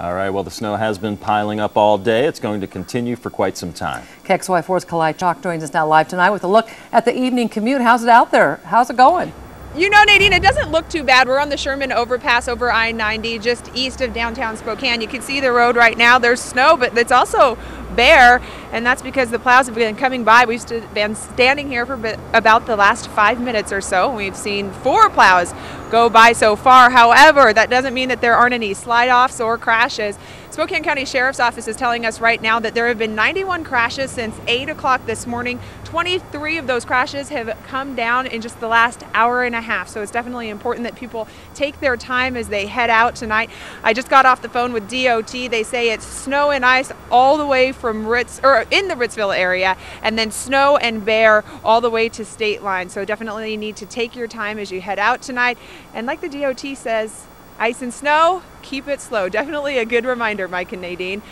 All right, well, the snow has been piling up all day. It's going to continue for quite some time. KXLY4's Kalae Chock joins us now live tonight with a look at the evening commute. How's it out there? How's it going? You know, Nadine, it doesn't look too bad. We're on the Sherman overpass over I 90, just east of downtown Spokane. You can see the road right now. There's snow, but it's also bare, and that's because the plows have been coming by. We've been standing here for about the last five minutes or so. We've seen four plows go by so far. However, that doesn't mean that there aren't any slide offs or crashes. Spokane County Sheriff's Office is telling us right now that there have been 91 crashes since 8 o'clock this morning. 23 of those crashes have come down in just the last hour and a half. So it's definitely important that people take their time as they head out tonight. I just got off the phone with DOT. They say it's snow and ice all the way from Ritz or in the Ritzville area and then snow and bare all the way to state line. So definitely need to take your time as you head out tonight. And like the DOT says, ice and snow, keep it slow. Definitely a good reminder, Mike and Nadine.